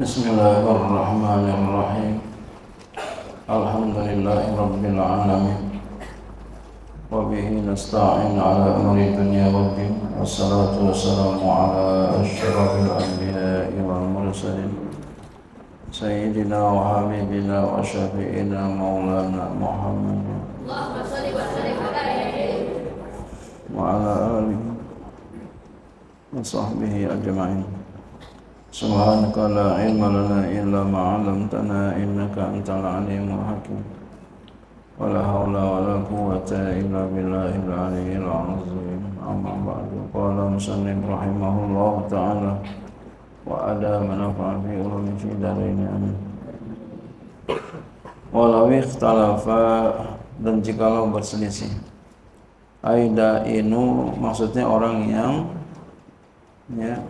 بسم الله الرحمن الرحيم الحمد لله رب العالمين وبه نستعين على أمر الدنيا والدين والصلاة والسلام على أشرف الأنبياء والمرسلين سيدنا وحبيبنا وشفيئنا مولانا محمد اللهم صل وسلم وعلى آله وصحبه أجمعين سبحانك لا علم لنا إلا ما علمتنا إنك أنت العليم الحكيم ولا حول ولا قوة إلا بالله العلي العظيم أما بعد قال مسلم رحمه الله تعالى وأدام نفع في علوم في دارين آمين Walau ikhtalafa dan jikalau berselisih Aida inu maksudnya orang yang ya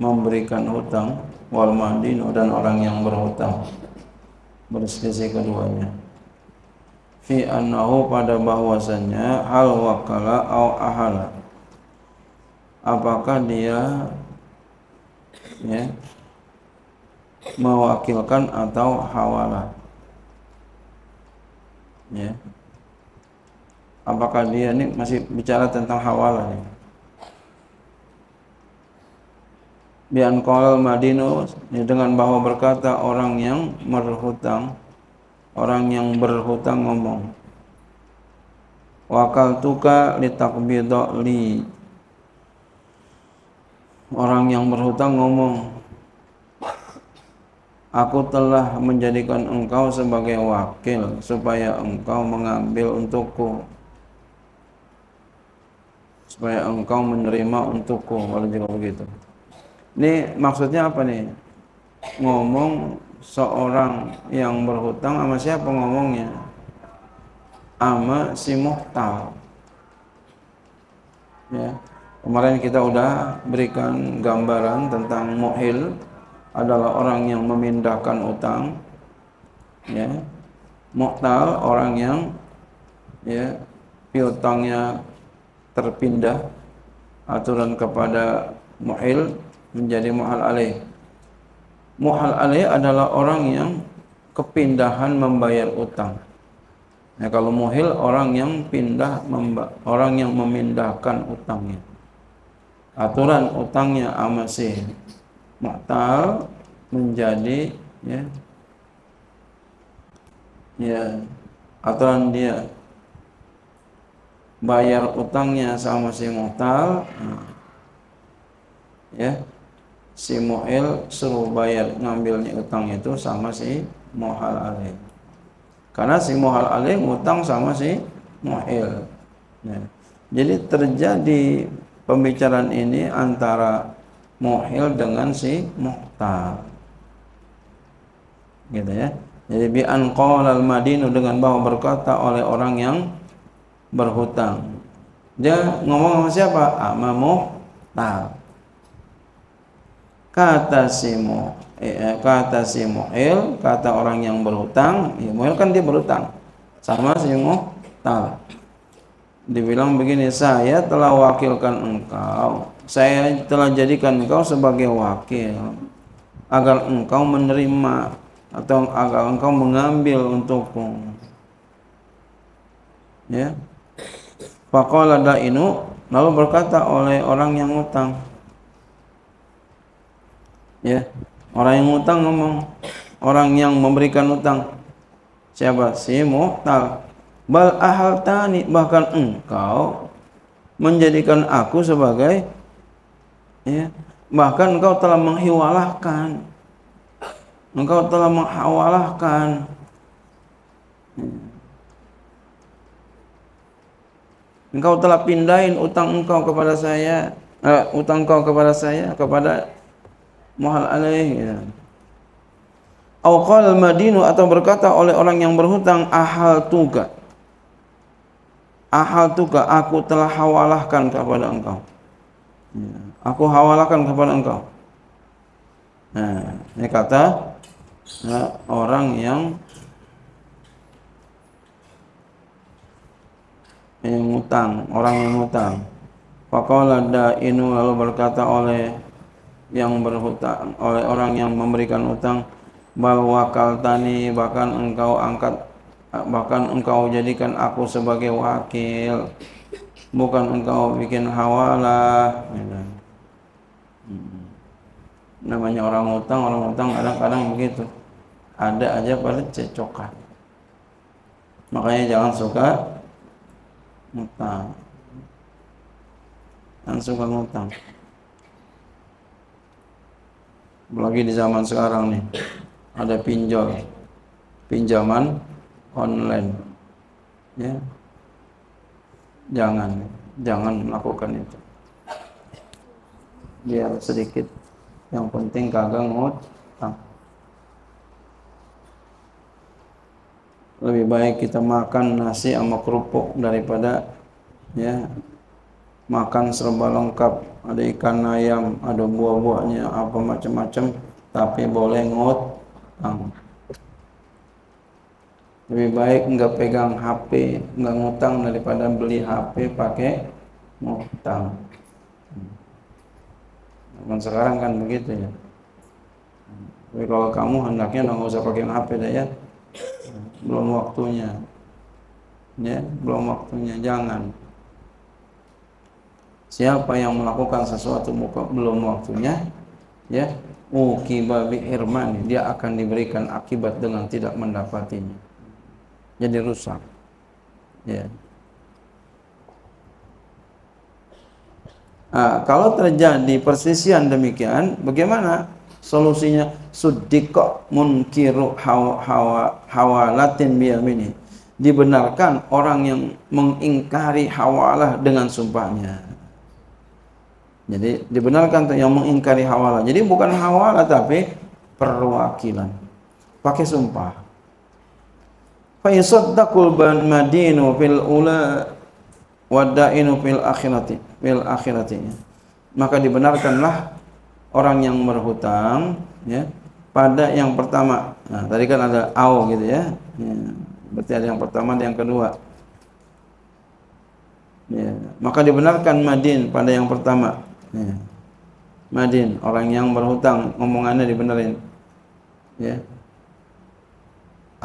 memberikan hutang wal madinu dan orang yang berhutang. Berselisih keduanya. Fi annahu pada bahwasannya hal wakala au ahala. Apakah dia ya mewakilkan atau hawala? Ya. Apakah dia ini masih bicara tentang hawala nih Bian kolal madinu dengan bahwa berkata orang yang berhutang orang yang berhutang ngomong wakal tuka litakbidha li. Orang yang berhutang ngomong aku telah menjadikan engkau sebagai wakil supaya engkau mengambil untukku. Supaya engkau menerima untukku kalau juga begitu ini maksudnya apa nih? Ngomong seorang yang berhutang sama siapa ngomongnya? Sama si muhtal. Ya. Kemarin kita udah berikan gambaran tentang muhil adalah orang yang memindahkan utang. Ya. Muhtal orang yang ya piutangnya terpindah aturan kepada muhil menjadi muhal alaih. Muhal alaih adalah orang yang kepindahan membayar utang. Ya, kalau muhil orang yang pindah orang yang memindahkan utangnya. Aturan utangnya masih muhtal menjadi ya ya aturan dia bayar utangnya sama si muhtal ya si mu'il suruh bayar ngambilnya utang itu sama si muhal alaih. Karena si muhal alaih ngutang sama si mu'il ya. jadi terjadi pembicaraan ini antara mu'il dengan si muhtal gitu ya. Jadi bi an al madinu dengan bahwa berkata oleh orang yang berhutang. Dia ngomong sama siapa? Ama muhtal kata si mu eh, kata si mu'il kata orang yang berhutang ya mu'il kan dia berhutang. Sama si mu'tal. Dibilang begini saya telah wakilkan engkau saya telah jadikan engkau sebagai wakil agar engkau menerima atau agar engkau mengambil untukku ya. Faqala da'inu lalu berkata oleh orang yang utang ya. Orang yang utang ngomong orang yang memberikan utang. Siapa? Si muhtal bal ahal tani bahkan engkau menjadikan aku sebagai ya bahkan engkau telah menghiwalahkan. Engkau telah menghawalahkan. Engkau telah pindahin utang engkau kepada saya uh, utang engkau kepada saya kepada muhal alaih ya. Awqal madinu atau berkata oleh orang yang berhutang ahal tuga. Ahal tuga aku telah hawalahkan kepada engkau. Ya. Aku hawalahkan kepada engkau. Nah, ini kata ya, orang yang yang ngutang, orang yang ngutang. Faqala da'inu lalu berkata oleh yang berhutang oleh orang yang memberikan hutang bal wakal tani bahkan engkau angkat bahkan engkau jadikan aku sebagai wakil. Bukan engkau bikin hawalah hmm. namanya orang hutang orang hutang kadang-kadang begitu. Ada aja pada cecokan. Makanya jangan suka hutang. Jangan suka ngutang apalagi di zaman sekarang nih ada pinjol pinjaman online. Ya. Jangan jangan melakukan itu. Biar sedikit. Yang penting kagak ngutang lebih baik kita makan nasi sama kerupuk daripada ya makan serba lengkap ada ikan ayam ada buah-buahnya apa macam-macam tapi boleh ngutang lebih baik nggak pegang HP nggak ngutang daripada beli HP pakai ngutang. Zaman sekarang kan begitu ya. Tapi kalau kamu hendaknya nggak usah pakai HP dah ya. Belum waktunya. Ya belum waktunya jangan siapa yang melakukan sesuatu belum waktunya ya ukiba bi irmani dia akan diberikan akibat dengan tidak mendapatinya jadi rusak. Ya. Nah, kalau terjadi persisian demikian, bagaimana solusinya? Sudiko munkiru hawa, hawa, hawalatin biyamini. Dibenarkan orang yang mengingkari hawalah dengan sumpahnya. Jadi dibenarkan yang mengingkari hawalah. Jadi bukan hawalah tapi perwakilan. Pakai sumpah. Fa yusaddaqul madinu fil ula wadainu fil akhirati fil akhirati. Maka dibenarkanlah orang yang berhutang ya pada yang pertama. Nah tadi kan ada au gitu ya, ya berarti ada yang pertama dan yang kedua. Ya maka dibenarkan madin pada yang pertama ya. madin orang yang berhutang ngomongannya dibenerin ya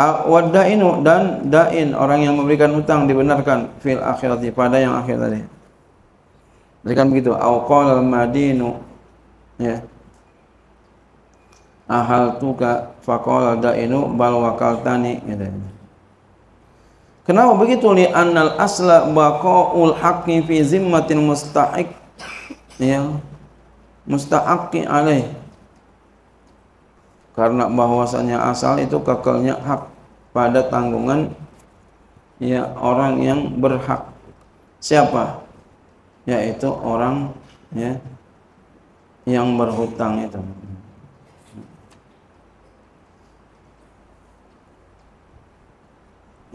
wadainu dan dain orang yang memberikan hutang dibenarkan fil akhirati pada yang akhir tadi. Berikan begitu au qala madinu ya. Ahal tuka faqala dainu bal wakaltani gitu. Kenapa begitu li annal asla baqaul haqqi fi zimmatil mustahiq ya mustahaqi alaih. Karena bahwasanya asal itu kekelnya hak pada tanggungan ya orang yang berhak. Siapa? Yaitu orang ya yang berhutang itu.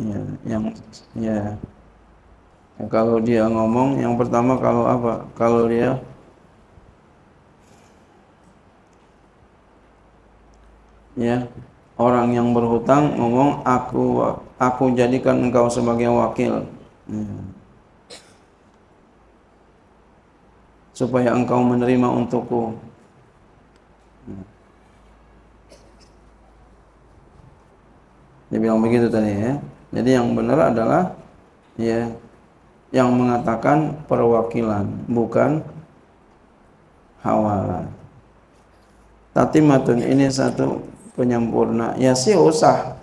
Ya yang ya kalau dia ngomong yang pertama kalau apa kalau dia ya orang yang berhutang ngomong aku aku jadikan engkau sebagai wakil ya. supaya engkau menerima untukku ya. dia bilang begitu tadi ya jadi yang benar adalah ya yang mengatakan perwakilan bukan hawalah tatimatun ini satu penyempurna. Ya sih usah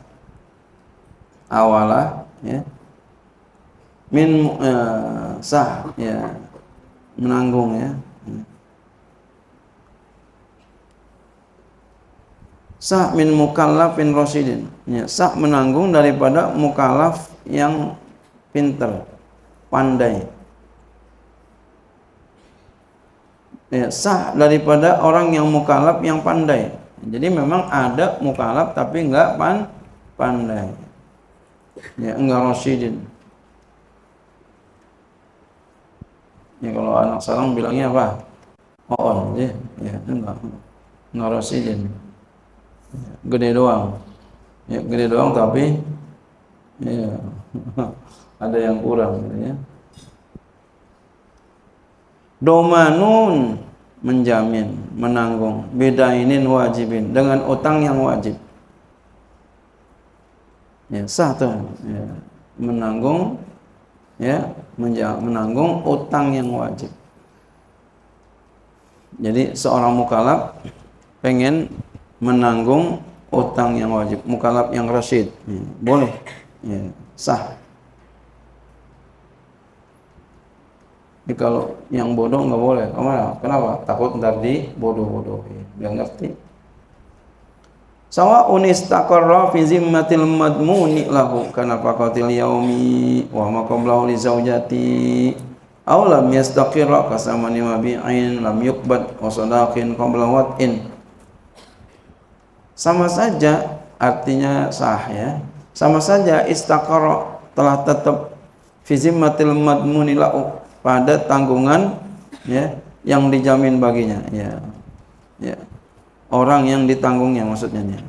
awalah ya. Min uh, sah ya. Menanggung ya. Sah min mukallafin rasidin. Ya sah menanggung daripada mukallaf yang pinter pandai ya sah daripada orang yang mukallaf yang pandai jadi memang ada mukalaf tapi enggak pan pandai. Ya, enggak rasyidin. Ya kalau anak sekarang bilangnya apa? Oh, ya, ya enggak. Enggak. Ya, gede doang. Ya, gede doang tapi ya ada yang kurang ya. Domanun menjamin, menanggung. Bidainin wajibin dengan utang yang wajib. Ya, sah tuh. Ya. Menanggung ya, menanggung utang yang wajib. Jadi seorang mukalaf pengen menanggung utang yang wajib, mukalaf yang rasyid. Ya, boleh. Ya, sah. Jadi kalau yang bodoh nggak boleh. Kenapa? Kenapa? Takut ntar di bodoh-bodohin. Nggak ngerti. Sawa'un istaqarra fi zimmatil madmuni lahu kana faqatil yaumi wa ma qablahu li zaujati aw lam yastaqirra kasamani mabi'in lam yuqbad wa sadaqin qabla wat'in sama saja artinya sah ya sama saja istaqarra telah tetap fi zimmatil madmuni lahu pada tanggungan ya yang dijamin baginya ya ya. Orang yang ditanggungnya maksudnya ya.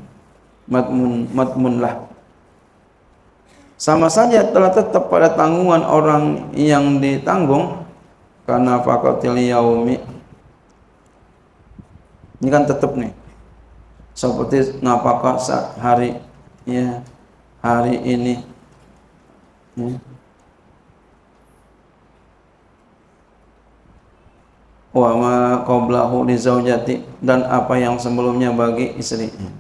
madmun madmun lah. Sama saja telah tetap pada tanggungan orang yang ditanggung karena fakatil yaumi. Ini kan tetap nih. Seperti ngapakah hari ya hari ini ya, wa ma qablahu li zaujati dan apa yang sebelumnya bagi istrinya.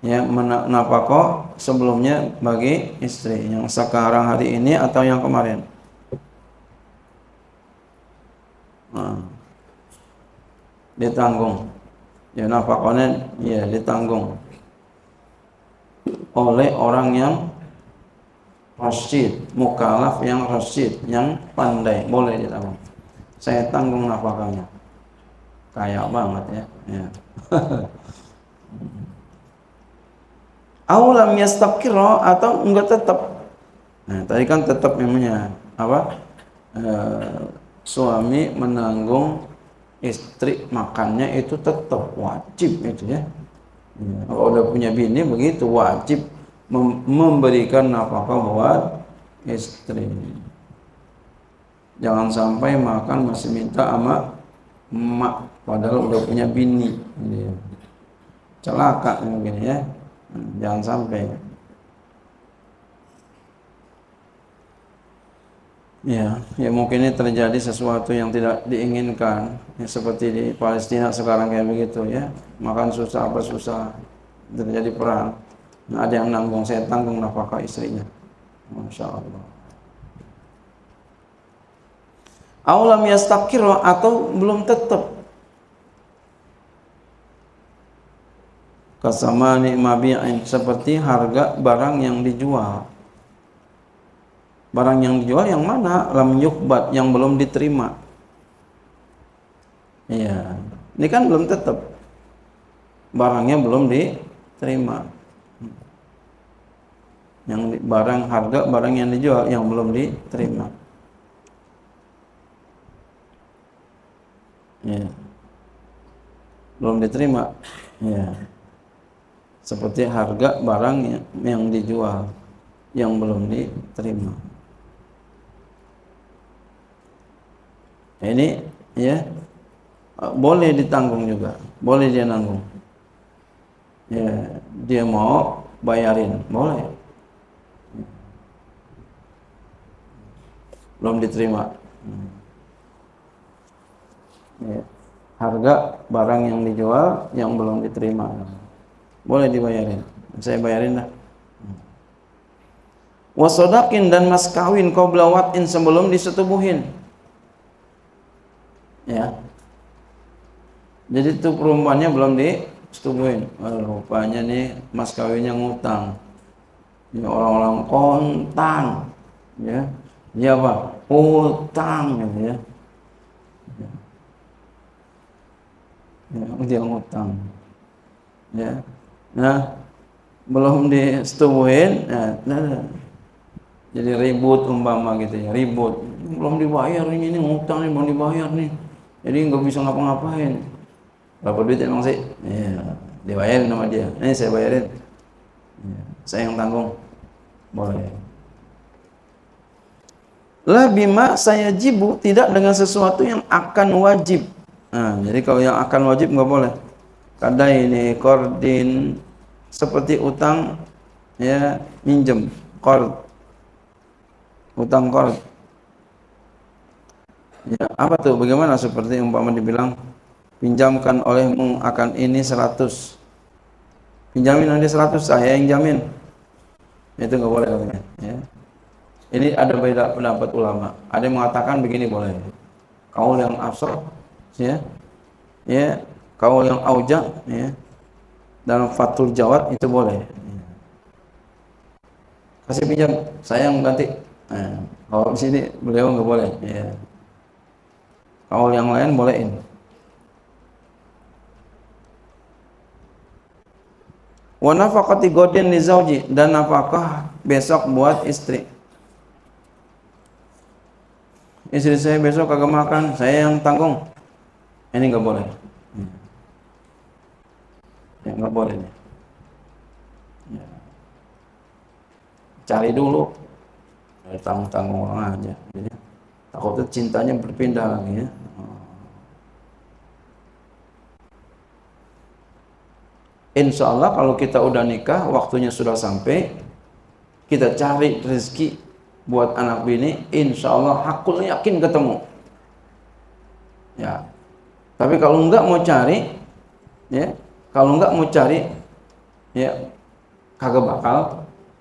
Ya, nafkah sebelumnya bagi istri yang sekarang hari ini atau yang kemarin. Nah, ditanggung. Ya nafkahnya ya ditanggung oleh orang yang rasyid, mukalaf yang rasyid, yang pandai, boleh ditanggung saya tanggung nafkahnya kaya banget ya, ya. Aulam yastakiro atau enggak tetap nah tadi kan tetap namanya apa e, suami menanggung istri makannya itu tetap wajib itu ya, ya. kalau udah punya bini begitu wajib mem memberikan nafkah buat istri jangan sampai makan masih minta sama emak padahal udah punya bini. Gitu. celaka mungkin ya. Jangan sampai. Ya ya mungkin ini terjadi sesuatu yang tidak diinginkan. Ya, seperti di Palestina sekarang kayak begitu ya. Makan susah apa susah terjadi perang. Nah, ada yang nanggung saya tanggung nafkah istrinya. Masya Allah Aulam yastakiro atau belum tetap. Kasamani mabi'in seperti harga barang yang dijual. Barang yang dijual yang mana? Lam yukbat yang belum diterima. Iya. Ini kan belum tetap. Barangnya belum diterima. Yang barang harga barang yang dijual yang belum diterima. Ya. belum diterima. Ya. Seperti harga barang yang, yang dijual yang belum diterima. Ini ya boleh ditanggung juga. Boleh dia nanggung. Ya dia mau bayarin. Boleh. Belum diterima ya, harga barang yang dijual yang belum diterima. Boleh dibayarin. Saya bayarin dah. Wasodakin dan mas kawin kau belawatin sebelum disetubuhin. Ya. Jadi itu perempuannya belum disetubuhin. Rupanya nih mas kawinnya ngutang. Ya orang-orang kontan ya. Dia apa utang gitu ya ya, dia ngutang. Ya. Nah belum disetubuhin nah, nah, jadi ribut umpama gitu ya ribut. Belum dibayar ini ini ngutang nih belum dibayar nih. Jadi nggak bisa ngapa-ngapain. Berapa duit emang sih? Ya dibayarin sama dia. Ini saya bayarin. Ya, saya yang tanggung. Boleh. Lah bima saya jibu tidak dengan sesuatu yang akan wajib Nah, jadi kalau yang akan wajib nggak boleh. Kadai ini kordin seperti utang ya minjem kord. Utang kord. Ya apa tuh? Bagaimana seperti umpama dibilang pinjamkan olehmu akan ini 100 pinjamin nanti 100 saya yang jamin. Itu nggak boleh katanya ya. Ini ada beda pendapat ulama. Ada yang mengatakan begini boleh. Kaul yang absor ya. Ya. Kaul yang auja ya. Dalam fatul jawab itu boleh. Kasih pinjam. Saya yang ganti. Nah, kalau di sini beliau nggak boleh. Ya. Kaul yang lain bolehin. Wa nafaqati godin li zauji dan nafkah besok buat istri. Istri saya besok kagak makan saya yang tanggung ini nggak boleh. Ya nggak boleh nih ya. cari dulu. Ya, tanggung tanggung orang aja. Jadi takutnya cintanya berpindah lagi ya. Insya Allah kalau kita udah nikah, waktunya sudah sampai, kita cari rezeki buat anak bini, insya Allah hakul yakin ketemu. Ya, tapi kalau enggak mau cari, ya, kalau enggak mau cari, ya, kagak bakal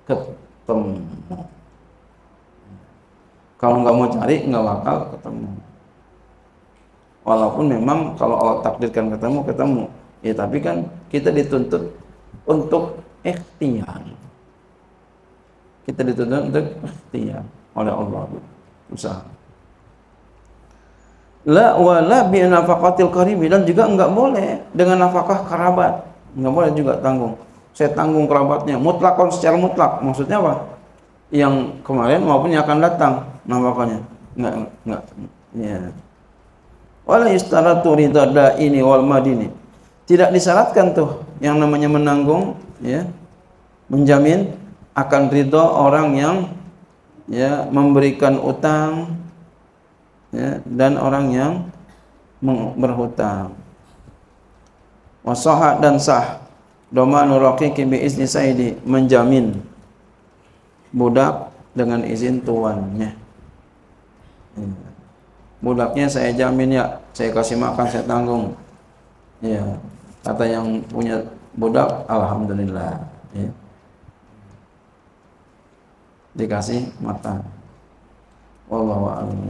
ketemu. Kalau enggak mau cari, enggak bakal ketemu. Walaupun memang kalau Allah takdirkan ketemu, ketemu. Ya tapi kan kita dituntut untuk ikhtiar. Kita dituntut untuk ikhtiar oleh Allah. Usaha. La wala bi nafaqatil qaribi dan juga enggak boleh dengan nafkah kerabat. Enggak boleh juga tanggung. Saya tanggung kerabatnya mutlakon secara mutlak. Maksudnya apa? Yang kemarin maupun yang akan datang nafkahnya. Enggak enggak. Ya. Wala istaratu ridha ini wal madini tidak disyaratkan tuh yang namanya menanggung ya menjamin akan ridho orang yang ya memberikan utang ya dan orang yang berhutang. Wasahat dan sah. Domanu raqiqi bi izni saidi. Menjamin budak dengan izin tuannya. Ya. budaknya saya jamin ya. Saya kasih makan saya tanggung. Ya. Kata yang punya budak alhamdulillah. Ya. dikasih mata wallahu a'lam